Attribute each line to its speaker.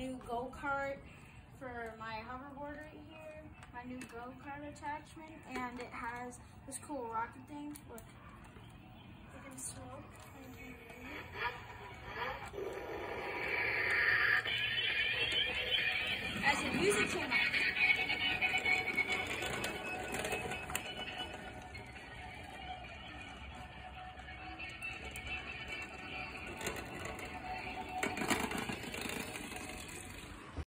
Speaker 1: New go-kart for my hoverboard right here. My new go-kart attachment, and it has this cool rocket thing. Look, you can smoke. As the music came.